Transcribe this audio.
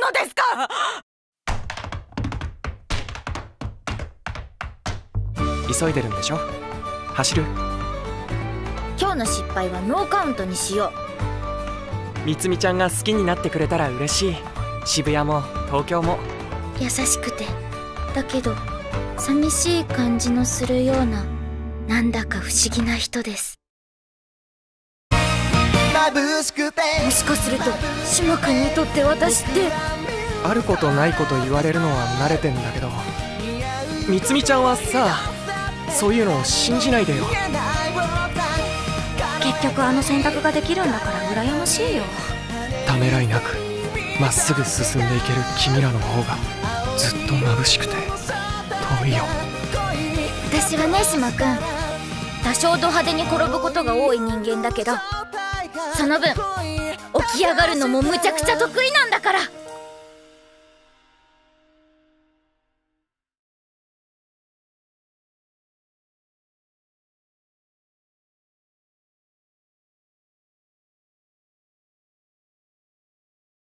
のですか？急いでるんでしょ？走る。今日の失敗はノーカウントにしよう。みつみちゃんが好きになってくれたら嬉しい。渋谷も東京も。優しくて。だけど寂しい感じのするようななんだか不思議な人ですもしかすると島君にとって私って。あることないこと言われるのは慣れてんだけど。みつみちゃんはさそういうのを信じないでよ。結局あの選択ができるんだから羨ましいよ。ためらいなくまっすぐ進んでいける君らの方がずっと眩しくて遠いよ。私はね島君。多少ド派手に転ぶことが多い人間だけどその分起き上がるのもむちゃくちゃ得意なんだから。